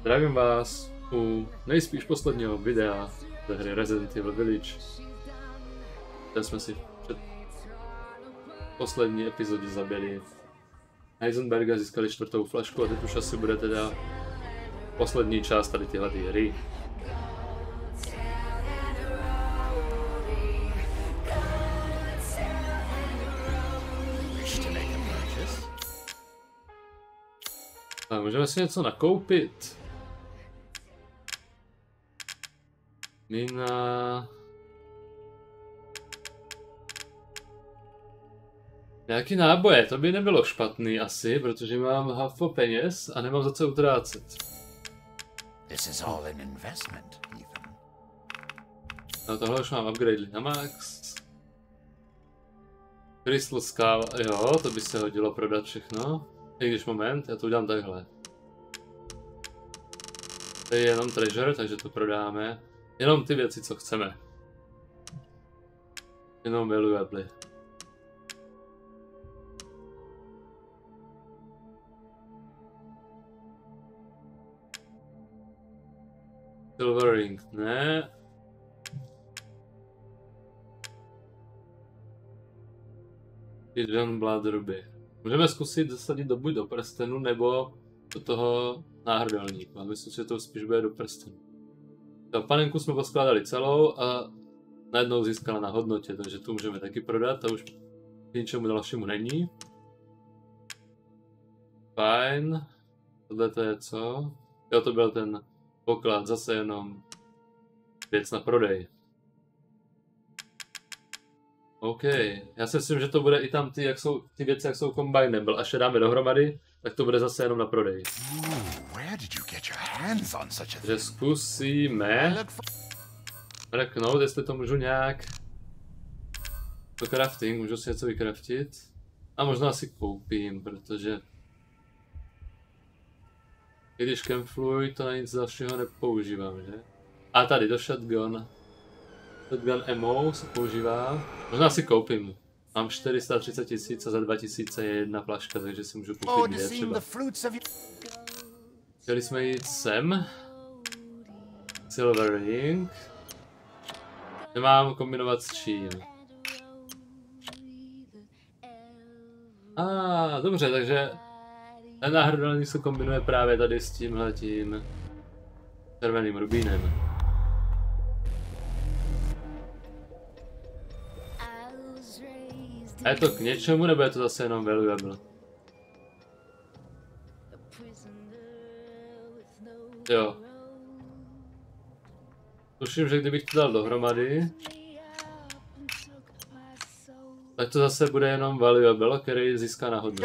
Zdravím vás u nejspíš posledního videa ze hry Resident Evil Village. Kde jsme si před poslední epizodě zabili Heisenberga, získali čtvrtou flašku a teď už asi bude teda poslední část tady tyhle hry. Můžeme si něco nakoupit. Mina... Nějaký náboje, to by nebylo špatný asi, protože mám hafo peněz a nemám za co utrácet. This is all an investment, Ethan. No tohle už mám upgrade na max. Crystal Scala, jo, to by se hodilo prodat všechno. I když moment, já to udělám takhle. To je jenom treasure, takže to prodáme. Jenom ty věci, co chceme. Jenom valuable. Silver ring, ne. Blood ruby. Můžeme zkusit zasadit do buď do prstenu, nebo do toho náhrdelníku. A myslím, že to spíš bude do prstenu. Ta panenku jsme poskládali celou a najednou získala na hodnotě, takže tu můžeme taky prodat a už k ničemu dalšímu není. Fajn. Tohle to je co? Jo, to byl ten poklad, zase jenom věc na prodej. OK, já si myslím, že to bude i tam ty, jak jsou, ty věci, jak jsou combinable. Až je dáme dohromady, tak to bude zase jenom na prodej. Takže zkusíme mrknout, jestli to můžu nějak to crafting, můžu si něco vykraftit. A možná si koupím, protože i když Campfluid to na nic dalšího nepoužívám, že? A tady do shotgun. Shotgun ammo se používá. Možná si koupím. Mám 430 tisíc a za 2000 je jedna flaška, takže si můžu koupit dvě třeba. Chtěli jsme jít sem. Silver ring. Nemám kombinovat s čím. A ah, dobře, takže ten náhrdelník se kombinuje právě tady s tímhletím červeným rubínem. A je to k něčemu, nebo je to zase jenom valuable? Jo. Tuším, že kdybych to dal dohromady, tak to zase bude jenom valuable, který získá na hodnotě.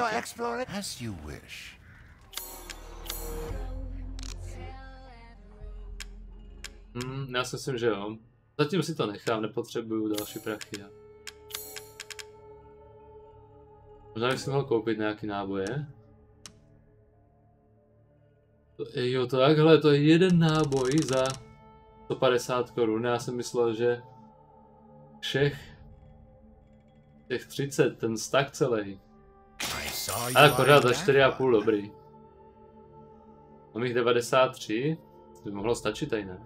Hmm, já si myslím, že jo. Zatím si to nechám, nepotřebuju další prachy. Možná bych si mohl koupit nějaký náboje. Jo, to takhle, to je jeden náboj za 150 korun. Já jsem myslel, že všech těch 30, ten stack celý. Ale pořád za 4,5 dobrý. Mám jich 93, to by mohlo stačit tady, ne?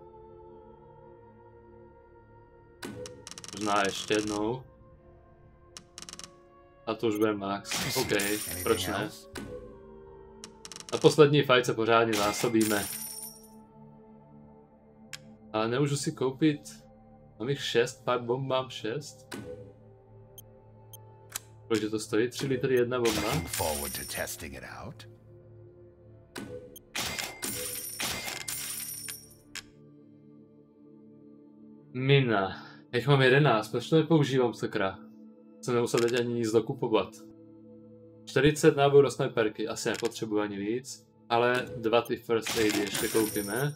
Možná ještě jednou. A to už bude max. OK, proč ne? Na poslední se pořádně zásobíme. Ale nemůžu si koupit... Mám jich 6, pipe bomb mám 6. Kolik to stojí? 3 litry jedna bomba? Forward to testing it out. Mina. Jak mám 11, proč to nepoužívám sakra? Jsem nemusel teď ani nic dokupovat. 40 nábojů do sniperky, asi nepotřebuji ani víc. Ale dva ty first aidy ještě koupíme.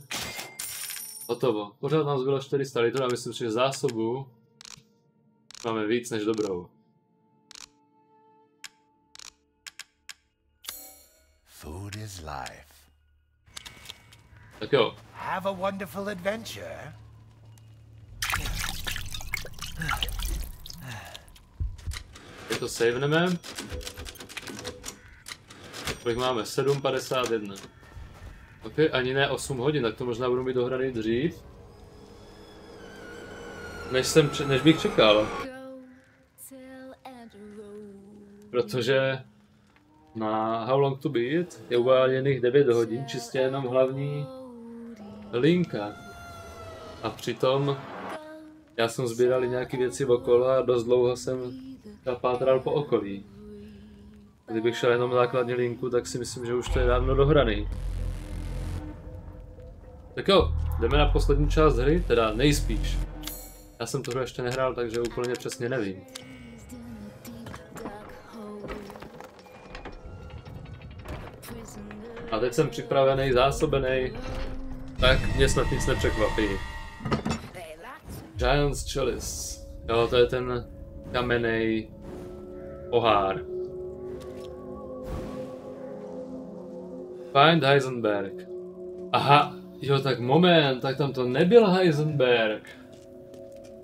Hotovo. Pořád nás bylo 400 litrů a myslím, že zásobu máme víc než dobrou. Food is life. Tak jo. Have a wonderful adventure. Je to saveneme. Kolik máme? 7,51. Ok, ani ne 8 hodin, tak to možná budu mít dohraný dřív. Než, jsem, než bych čekal. Protože na How Long to Beat je uváděných 9 hodin, čistě jenom hlavní linka. A přitom já jsem sbíral nějaké věci okolo a dost dlouho jsem zapátral po okolí. Kdybych šel jenom základní linku, tak si myslím, že už to je dávno dohraný. Tak jo, jdeme na poslední část hry, teda nejspíš. Já jsem tohle ještě nehrál, takže úplně přesně nevím. A teď jsem připravený, zásobený, tak mě snad nic nepřekvapí. Giant's Chalice. Jo, to je ten kamenný pohár. Find Heisenberg. Aha, jo, tak moment, tak tam to nebyl Heisenberg.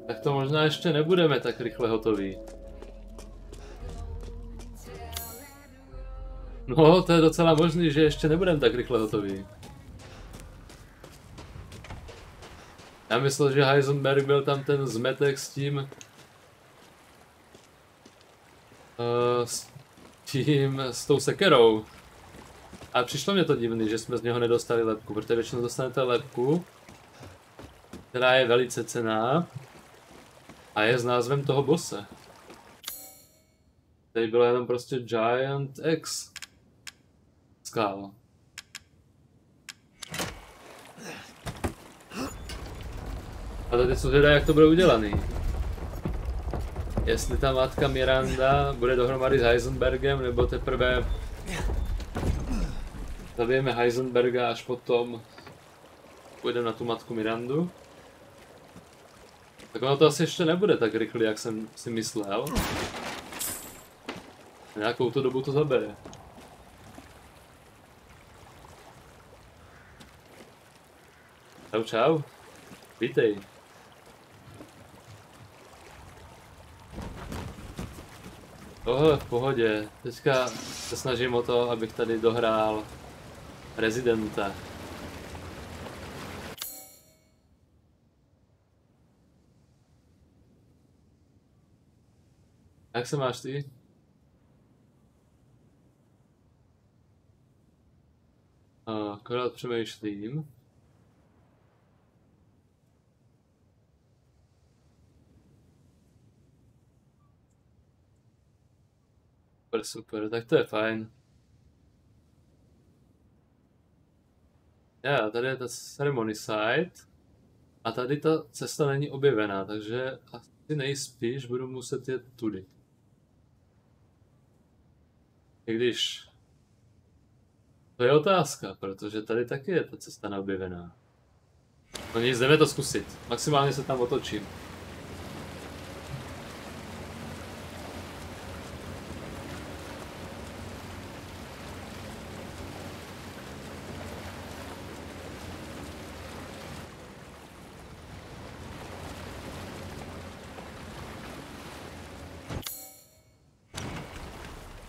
Tak to možná ještě nebudeme tak rychle hotový. No, to je docela možný, že ještě nebudeme tak rychle hotový. Já myslel, že Heisenberg byl tam ten zmetek s tím... Uh, s tím, s tou sekerou. A přišlo mě to divný, že jsme z něho nedostali lepku, protože většinou dostanete lepku, která je velice cená a je s názvem toho bose. Tady bylo jenom prostě Giant X. Skal. A tady jsou zvědá, jak to bude udělaný. Jestli ta matka Miranda bude dohromady s Heisenbergem, nebo teprve zabijeme Heisenberga až potom půjdeme na tu matku Mirandu. Tak ono to asi ještě nebude tak rychle, jak jsem si myslel. Nějakou tu dobu to zabere. Čau čau. Vítej. Tohle v pohodě. Teďka se snažím o to, abych tady dohrál rezidenta. Jak se máš ty? Akorát přemýšlím. Super, super, tak to je fajn. Já, tady je ta ceremony site. A tady ta cesta není objevená, takže asi nejspíš budu muset jet tudy. I když... To je otázka, protože tady taky je ta cesta neobjevená. No nic, jdeme to zkusit. Maximálně se tam otočím.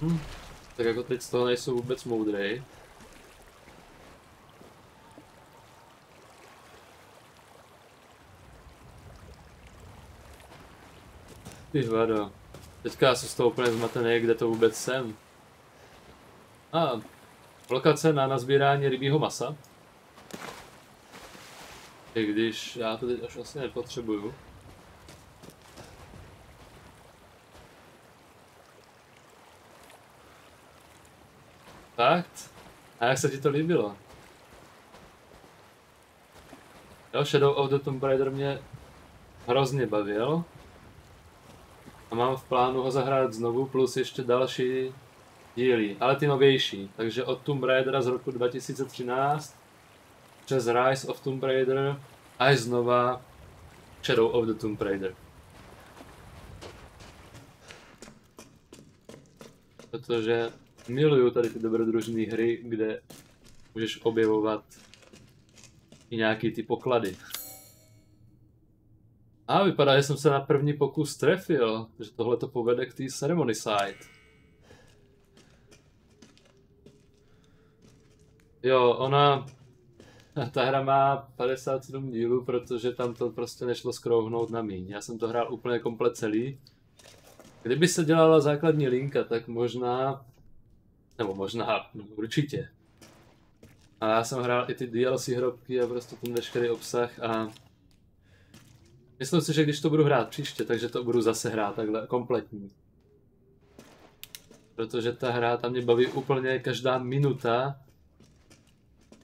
Hm. Tak jako teď z toho nejsou vůbec moudrej. Ty vado. Teďka jsem z toho úplně zmatený, kde to vůbec jsem. A, lokace na nazbírání rybího masa. I když já to teď až vlastně nepotřebuju. Fakt? A jak se ti to líbilo? Jo, Shadow of the Tomb Raider mě hrozně bavil. A mám v plánu ho zahrát znovu, plus ještě další díly, ale ty novější. Takže od Tomb Raidera z roku 2013 přes Rise of Tomb Raider až znova Shadow of the Tomb Raider. Protože miluju tady ty dobrodružné hry, kde můžeš objevovat i nějaký ty poklady. A vypadá, že jsem se na první pokus trefil, že tohle to povede k té ceremony site. Jo, ona ta hra má 57 dílů, protože tam to prostě nešlo skrouhnout na míň. Já jsem to hrál úplně komplet celý. Kdyby se dělala základní linka, tak možná, nebo možná, no určitě. A já jsem hrál i ty DLC hrobky a prostě ten veškerý obsah a myslím si, že když to budu hrát příště, takže to budu zase hrát takhle kompletní. Protože ta hra tam mě baví úplně každá minuta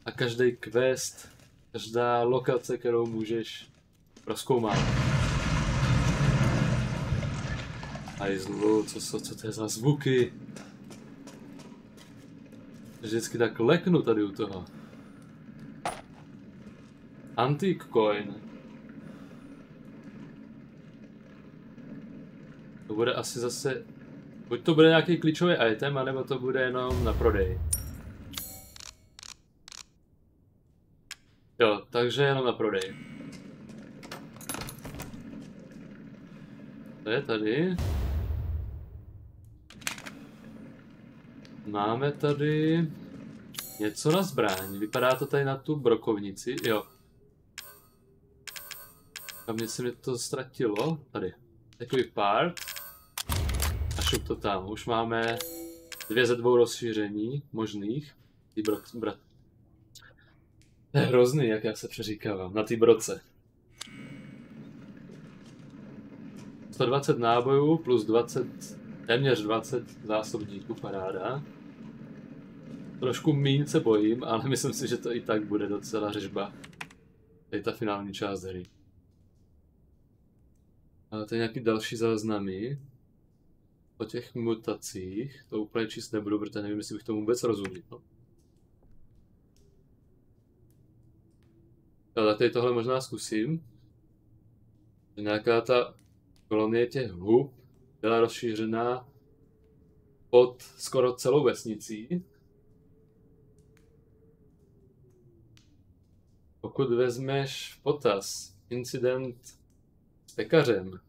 a každý quest, každá lokace, kterou můžeš proskoumat. A zlu, co, co, co to je za zvuky? Vždycky tak leknu tady u toho. Antique coin. To bude asi zase... Buď to bude nějaký klíčový item, anebo to bude jenom na prodej. Jo, takže jenom na prodej. To je tady. Máme tady něco na zbraň. Vypadá to tady na tu brokovnici. Jo. Kam se mi to ztratilo? Tady. Takový part. A šup to tam. Už máme dvě ze dvou rozšíření možných. Ty brok, brat. To je hrozný, jak já se přeříkávám. Na té broce. 120 nábojů plus 20, téměř 20 zásobníků, paráda. Trošku míň se bojím, ale myslím si, že to i tak bude docela řežba. To je ta finální část hry. A to je nějaký další záznamy o těch mutacích. To úplně číst nebudu, protože nevím, jestli bych tomu vůbec rozuměl. Ale tady tohle možná zkusím. Nějaká ta kolonie těch hub byla rozšířená pod skoro celou vesnicí. Pokud vezmeš v potaz incident s pekařem,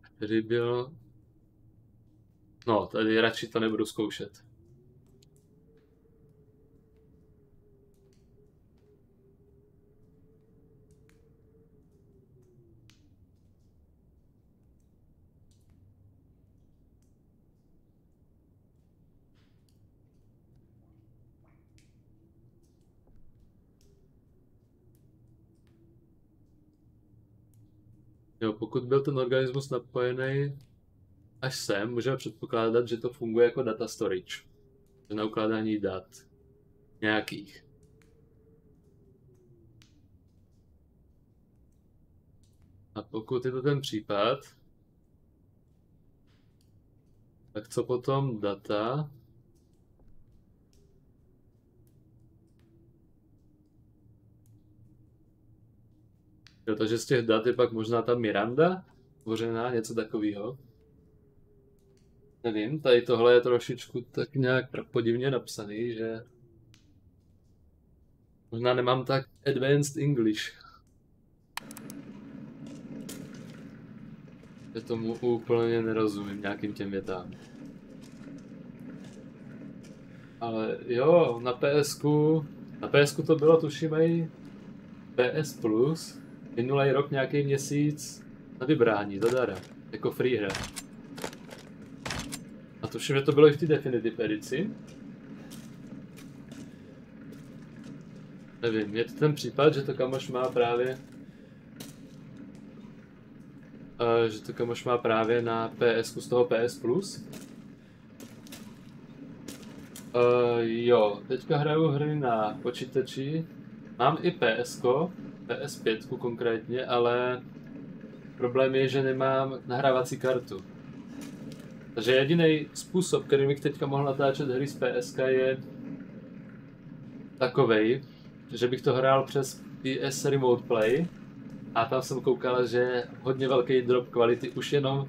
který byl... No, tady radši to nebudu zkoušet. Jo, pokud byl ten organismus napojený až sem, můžeme předpokládat, že to funguje jako data storage. Na ukládání dat. Nějakých. A pokud je to ten případ, tak co potom data? Jo, takže z těch dat je pak možná ta Miranda tvořená, něco takového. Nevím, tady tohle je trošičku tak nějak podivně napsaný, že možná nemám tak advanced English. Že tomu úplně nerozumím nějakým těm větám. Ale jo, na PSku, na PSku to bylo tuším i PS Plus, minulý rok nějaký měsíc na vybrání, zadara, jako free hra. A to že to bylo i v té Definitive edici. Nevím, je to ten případ, že to kamoš má právě Uh, že to kamoš má právě na PS z toho PS Plus. Uh, jo, teďka hraju hry na počítači. Mám i PS, PS5 konkrétně, ale problém je, že nemám nahrávací kartu. Takže jediný způsob, který bych teďka mohl natáčet hry z PSK je takovej, že bych to hrál přes PS Remote Play a tam jsem koukal, že hodně velký drop kvality už jenom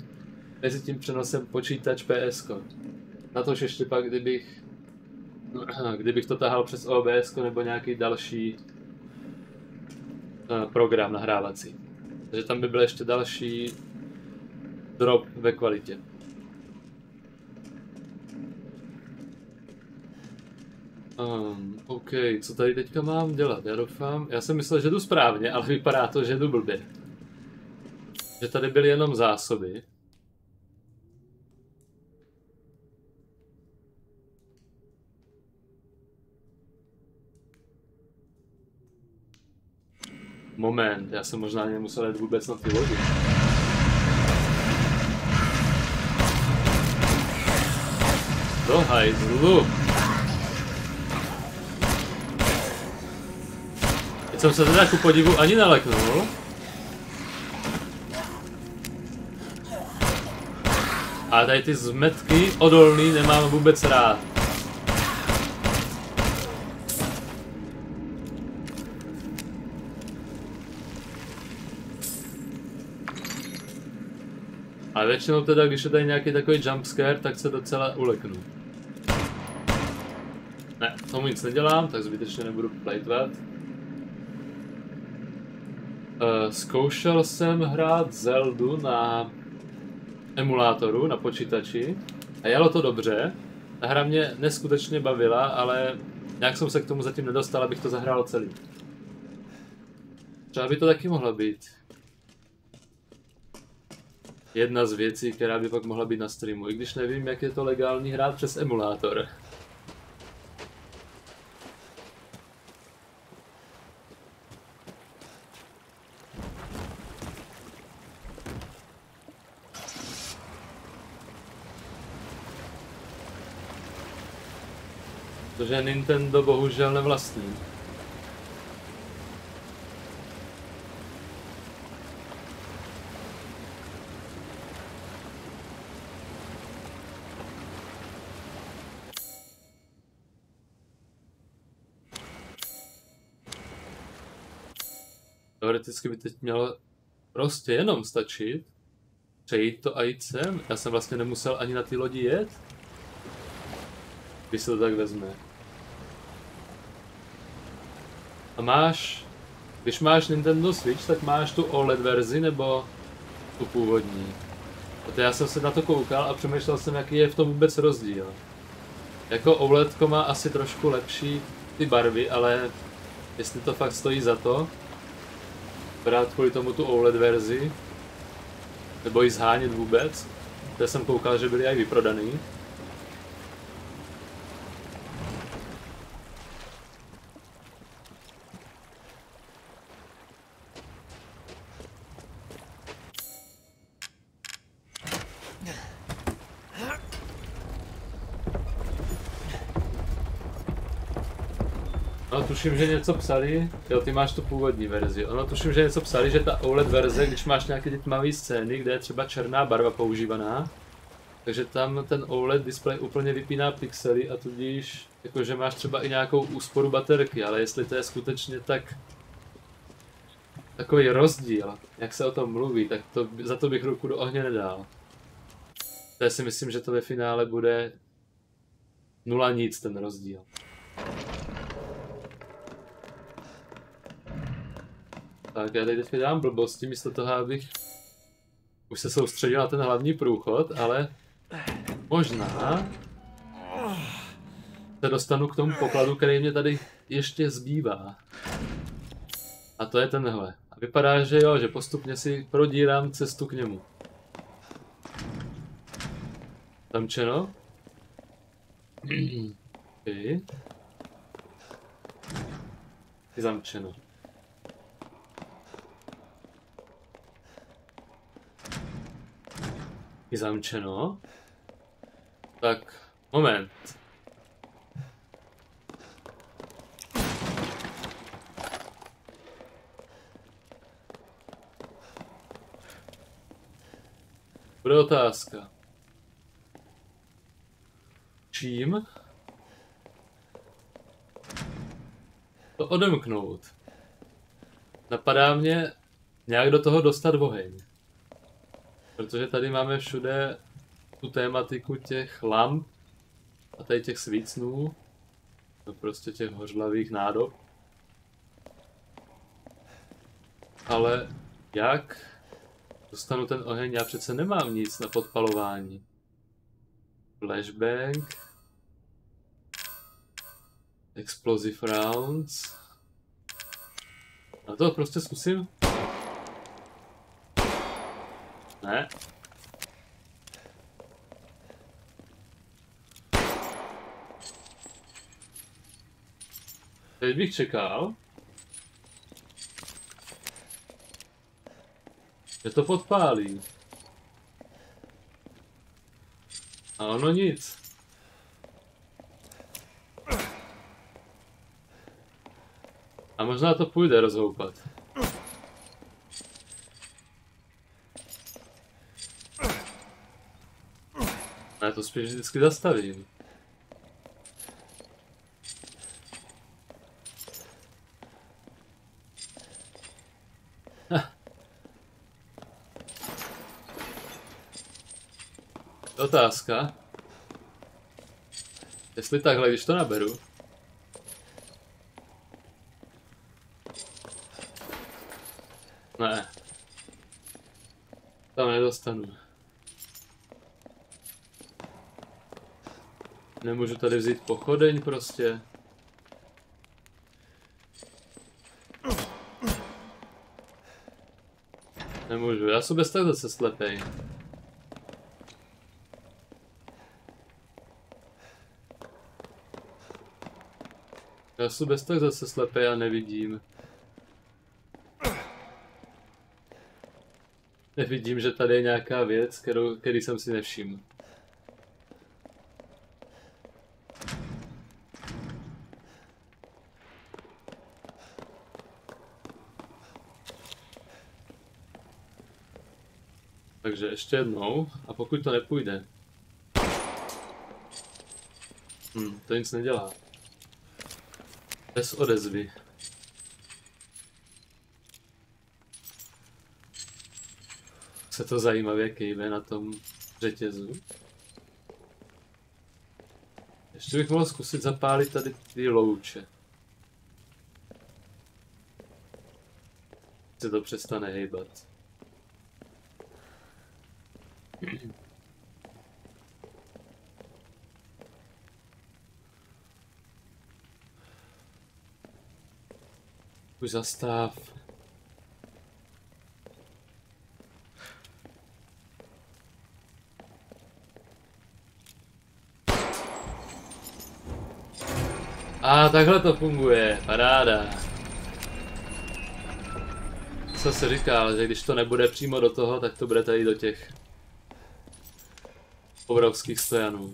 mezi tím přenosem počítač PS. Na to ještě pak, kdybych, kdybych to tahal přes OBS nebo nějaký další program nahrávací. Takže tam by byl ještě další drop ve kvalitě. Um, OK, co tady teďka mám dělat? Já doufám, já jsem myslel, že jdu správně, ale vypadá to, že jdu blbě. Že tady byly jenom zásoby. Moment, já jsem možná nemusel jít vůbec na ty lodi. Do hajzlu. Teď jsem se teda ku podivu ani neleknul. A tady ty zmetky odolný nemám vůbec rád. Ale většinou teda, když je tady nějaký takový jumpscare, tak se docela uleknu. Ne, tomu nic nedělám, tak zbytečně nebudu plejtvat. Uh, zkoušel jsem hrát Zeldu na emulátoru, na počítači a jelo to dobře. Ta hra mě neskutečně bavila, ale nějak jsem se k tomu zatím nedostal, abych to zahrál celý. Třeba by to taky mohla být jedna z věcí, která by pak mohla být na streamu, i když nevím, jak je to legální hrát přes emulátor. Protože Nintendo bohužel nevlastní. Teoreticky by teď mělo prostě jenom stačit přejít to a jít sem. Já jsem vlastně nemusel ani na ty lodi jet. Když se to tak vezme. A máš, když máš Nintendo Switch, tak máš tu OLED verzi nebo tu původní. A to já jsem se na to koukal a přemýšlel jsem, jaký je v tom vůbec rozdíl. Jako OLED má asi trošku lepší ty barvy, ale jestli to fakt stojí za to, brát kvůli tomu tu OLED verzi, nebo ji zhánět vůbec, to jsem koukal, že byly i vyprodaný. Tuším, že něco psali, jo, ty máš tu původní verzi. Ono tuším, že něco psali, že ta OLED verze, když máš nějaké ty tmavé scény, kde je třeba černá barva používaná, takže tam ten OLED display úplně vypíná pixely a tudíž jakože máš třeba i nějakou úsporu baterky, ale jestli to je skutečně tak takový rozdíl, jak se o tom mluví, tak to, za to bych ruku do ohně nedal. To si myslím, že to ve finále bude nula nic ten rozdíl. Tak já tady teďka dělám blbosti, místo toho, abych už se soustředil na ten hlavní průchod, ale možná se dostanu k tomu pokladu, který mě tady ještě zbývá. A to je tenhle. A vypadá, že jo, že postupně si prodírám cestu k němu. Zamčeno? okay. Zamčeno. Je zamčeno. Tak, moment. Bude otázka. Čím to odemknout? Napadá mě nějak do toho dostat oheň. Protože tady máme všude tu tématiku těch lamp a tady těch svícnů. No prostě těch hořlavých nádob. Ale jak dostanu ten oheň? Já přece nemám nic na podpalování. Flashbang. Explosive rounds. A to prostě zkusím. Ne. Teď bych čekal. Že to podpálí. A ono nic. A možná to půjde rozhoupat. To spíš vždycky zastavím. Otázka. Jestli takhle, když to naberu. Ne. Tam nedostanu. Nemůžu tady vzít pochodeň prostě. Nemůžu, já jsem bez tak zase slepej. Já jsem bez tak zase slepej a nevidím. Nevidím, že tady je nějaká věc, kterou, který jsem si nevšiml. Takže ještě jednou, a pokud to nepůjde. Hm, to nic nedělá. Bez odezvy. Se to zajímavě kejve na tom řetězu. Ještě bych mohl zkusit zapálit tady ty louče. Se to přestane hejbat. Už zastav. A takhle to funguje, paráda. Co se říkal, že když to nebude přímo do toho, tak to bude tady do těch obrovských stojanů.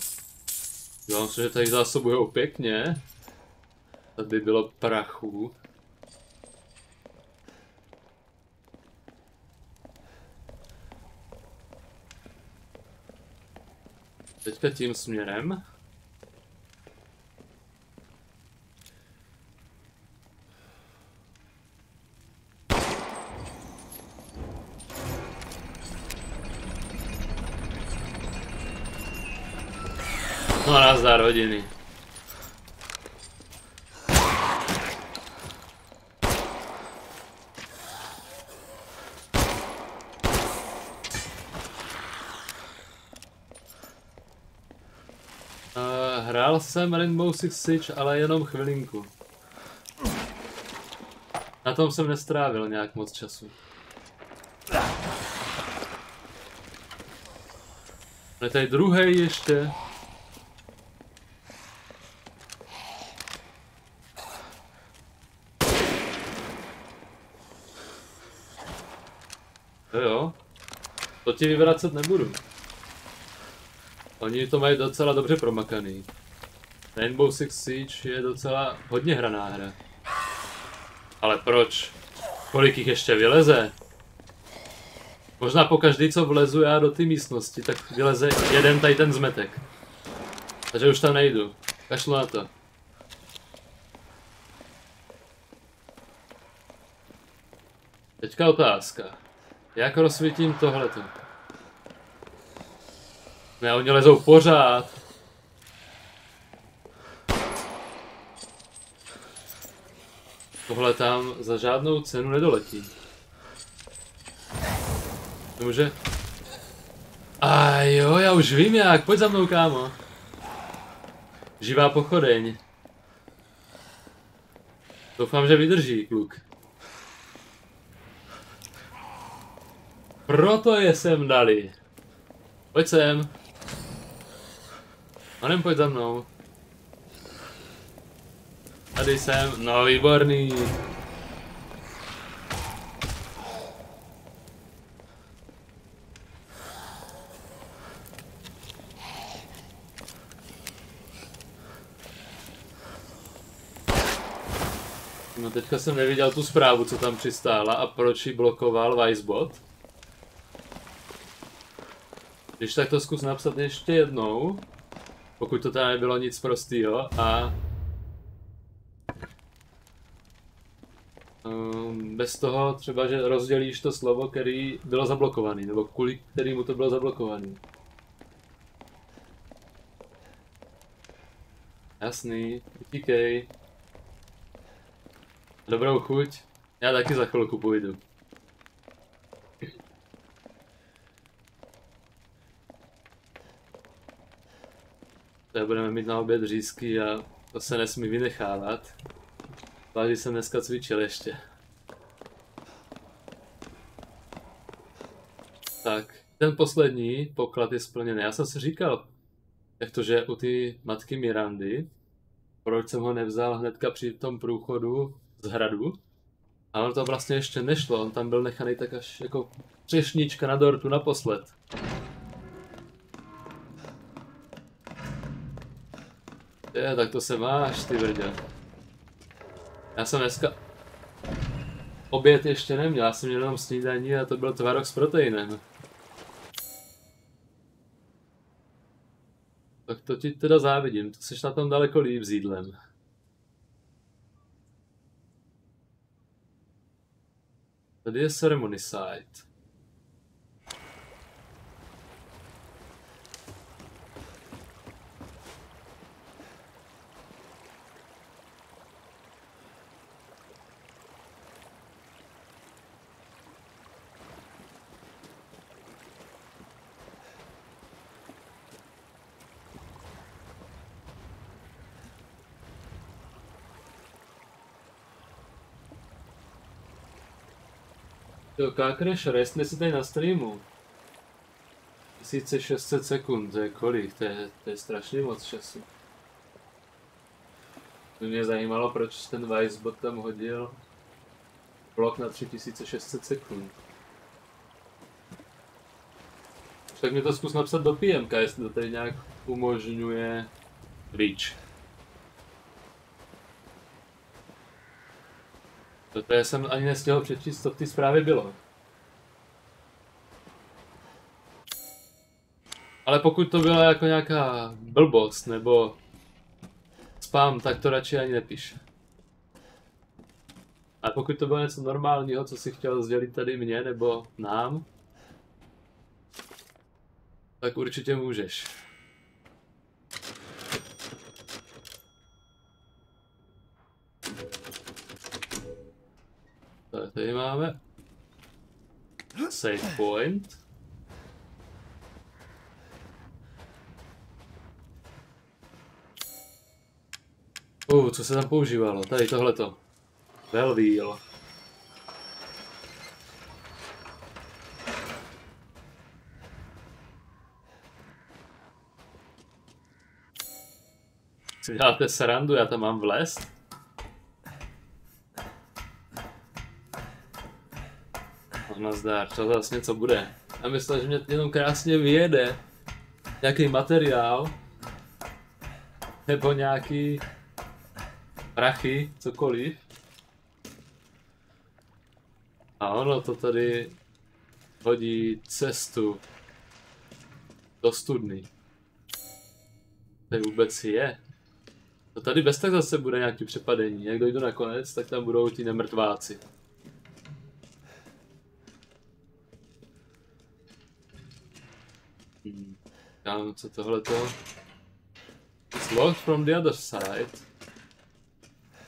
Já myslím, že tady zásobujou pěkně. Tady bylo prachu. Teďka tím směrem. No nazdar hodiny. Uh, hrál jsem Rainbow Six Siege, ale jenom chvilinku. Na tom jsem nestrávil nějak moc času. Ale tady druhý ještě. Jo jo. To ti vyvracet nebudu. Oni to mají docela dobře promakaný. Rainbow Six Siege je docela hodně hraná hra. Ale proč? Kolik jich ještě vyleze? Možná po každý, co vlezu já do té místnosti, tak vyleze jeden tady ten zmetek. Takže už tam nejdu. Kašlu na to. Teďka otázka. Jak rozsvítím tohleto? Ne, oni lezou pořád. Tohle tam za žádnou cenu nedoletí. Nemůže? A jo, já už vím jak, pojď za mnou kámo. Živá pochodeň. Doufám, že vydrží, kluk. Proto je sem dali. Pojď sem. Onem pojď za mnou. Tady jsem, no výborný. No teďka jsem neviděl tu zprávu, co tam přistála a proč ji blokoval Vicebot. Když tak to zkus napsat ještě jednou, pokud to tam nebylo nic prostýho a um, bez toho třeba, že rozdělíš to slovo, který bylo zablokovaný, nebo kvůli kterému to bylo zablokovaný. Jasný, utíkej. Dobrou chuť. Já taky za chvilku půjdu. Tady budeme mít na oběd řízky a to se nesmí vynechávat. Zvlášť jsem dneska cvičil ještě. Tak, ten poslední poklad je splněný. Já jsem si říkal, jak to, že u ty matky Mirandy, proč jsem ho nevzal hnedka při tom průchodu z hradu. A ono to vlastně ještě nešlo, on tam byl nechaný tak až jako třešnička na dortu naposled. Je, tak to se máš, ty vrdě. Já jsem dneska oběd ještě neměl, já jsem měl jenom snídaní a to byl tvarok s proteinem. Tak to ti teda závidím, to jsi na tom daleko líp s jídlem. Tady je ceremony site. Jo, Kákreš, restne si tady na streamu. 1600 sekund, to je kolik? To je, to je strašně moc času. To mě zajímalo, proč ten Vicebot tam hodil blok na 3600 sekund. Tak mi to zkus napsat do PMK, jestli to tady nějak umožňuje Twitch. Protože jsem ani nestihl přečíst, co v té zprávě bylo. Ale pokud to byla jako nějaká blbost nebo spam, tak to radši ani nepíš. A pokud to bylo něco normálního, co si chtěl sdělit tady mě nebo nám, tak určitě můžeš. Tak tady máme save point. Uh, co se tam používalo? Tady tohleto. Velvíl. Si děláte srandu, já tam mám vlést? Nazdar, to zase něco bude. A myslel, že mě jenom krásně vyjede nějaký materiál, nebo nějaký prachy, cokoliv. A ono to tady hodí cestu do studny. To vůbec je. To tady bez tak zase bude nějaký přepadení. Jak dojdu na konec, tak tam budou ti nemrtváci. Kámo, co tohle to? It's locked from the other side.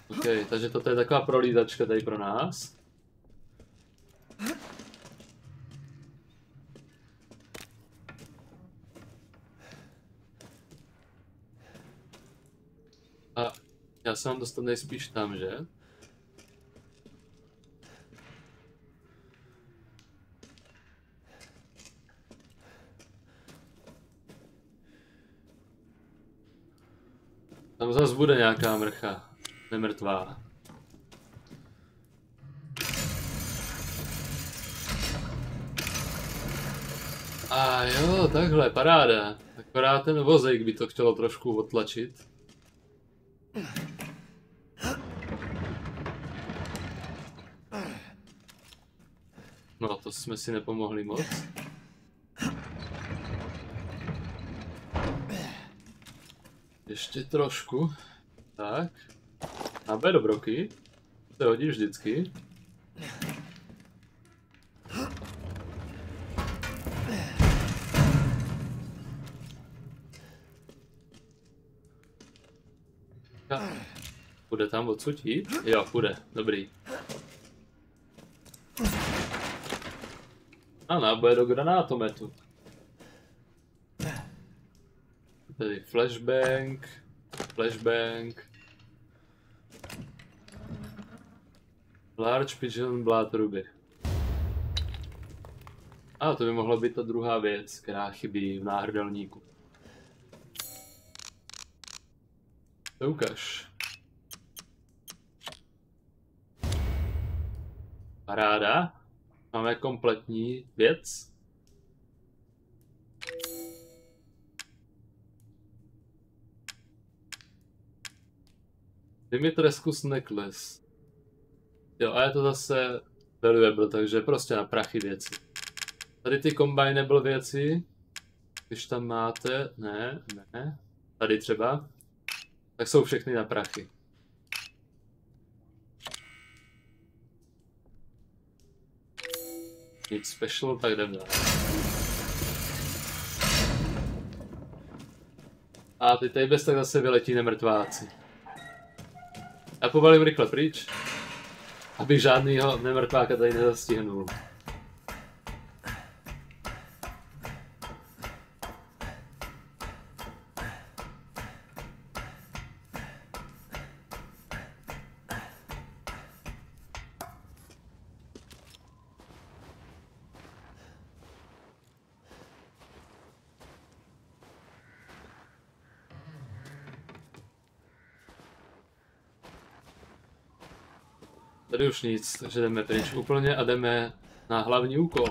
OK, takže toto je taková prolízačka tady pro nás. A já se mám dostat nejspíš tam, že? Tam zase bude nějaká mrcha. Nemrtvá. A jo, takhle, paráda. Akorát ten vozejk by to chtělo trošku otlačit. No, to jsme si nepomohli moc. Ještě trošku. Tak. A B dobroky. To hodí vždycky. Bude tam odsud jít? Jo, bude. Dobrý. A náboje do granátometu. Tady flashbang. Flashbang. Large Pigeon Blood Ruby. A to by mohla být ta druhá věc, která chybí v náhrdelníku. To ukaž. Paráda. Máme kompletní věc. Dimitrescus necklace. Jo, a je to zase valuable, takže prostě na prachy věci. Tady ty combinable věci, když tam máte, ne, ne, tady třeba, tak jsou všechny na prachy. Nic special, tak jdem dál. A ty tady bez tak zase vyletí nemrtváci. Já povalím rychle pryč, abych žádnýho nemrtváka tady nezastihnul. Tady už nic, takže jdeme pryč úplně a jdeme na hlavní úkol.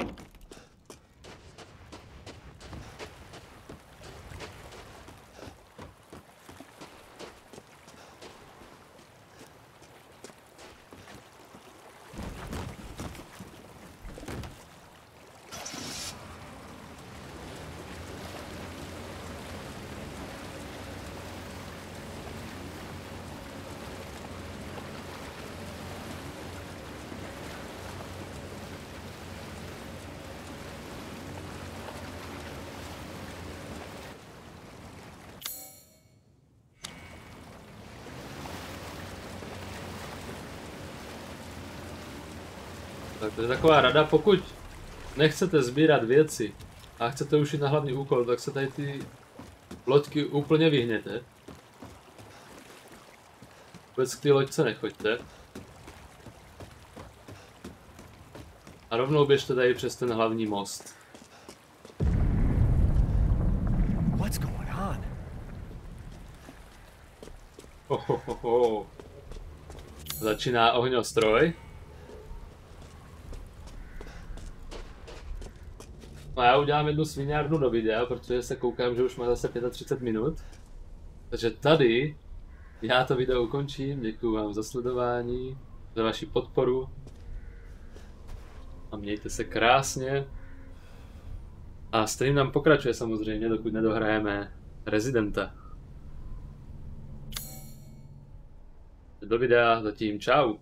Tak to je taková rada, pokud nechcete sbírat věci a chcete už jít na hlavní úkol, tak se tady ty loďky úplně vyhněte. Vůbec k té loďce nechoďte. A rovnou běžte tady přes ten hlavní most. What's going on? Začíná ohňostroj. No já udělám jednu sviňárnu do videa, protože se koukám, že už má zase 35 minut. Takže tady já to video ukončím, děkuji vám za sledování, za vaši podporu. A mějte se krásně. A stream nám pokračuje samozřejmě, dokud nedohrajeme Residenta. Do videa, zatím čau.